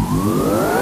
Whoa.